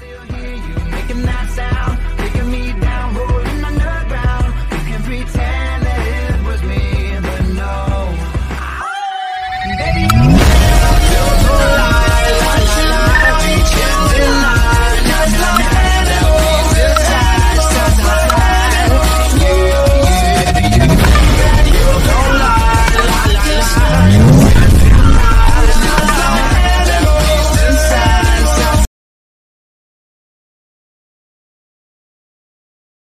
still here.